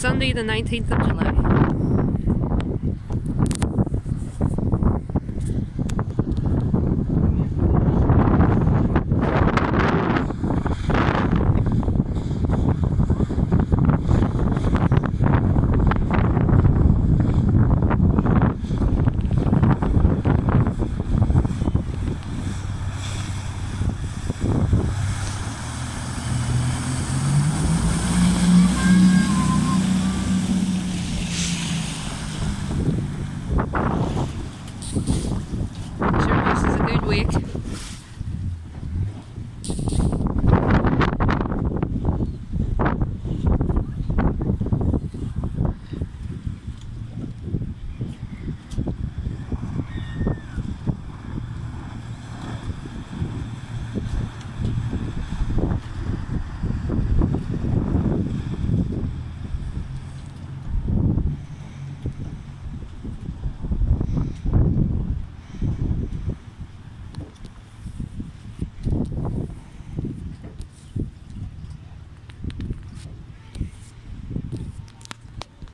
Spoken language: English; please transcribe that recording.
Sunday the 19th of July. Sure, this is a good week.